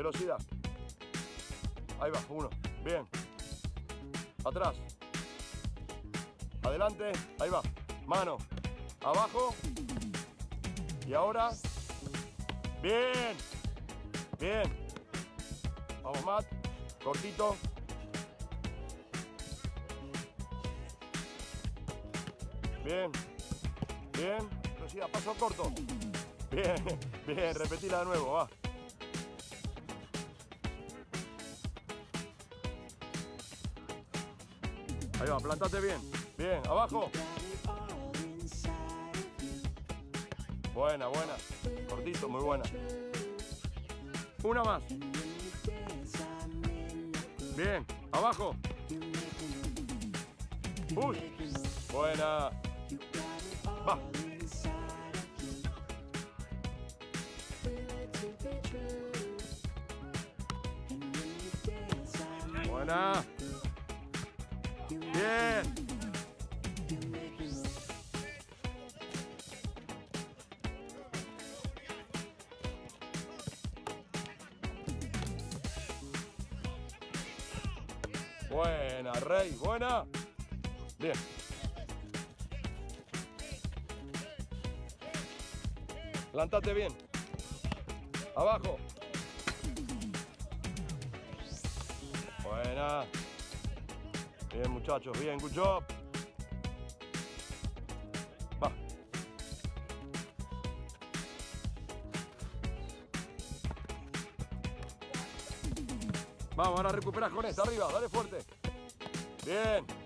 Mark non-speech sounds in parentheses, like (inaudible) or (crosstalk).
Velocidad. Ahí va, uno. Bien. Atrás. Adelante. Ahí va. Mano. Abajo. Y ahora. Bien. Bien. Vamos, Matt. Cortito. Bien. Bien. Velocidad. Paso corto. Bien. (laughs) Bien. Repetila de nuevo. Va. Ahí va. Plantate bien. Bien. Abajo. Buena, buena. Cortito, muy buena. Una más. Bien. Abajo. Uy. Buena. Va. Buena. Bien. Buena, Rey. Buena. Bien. Plantate bien. Abajo. Buena. Bien, muchachos. Bien, good job. Va. Vamos, ahora recuperas con esta. Arriba, dale fuerte. Bien.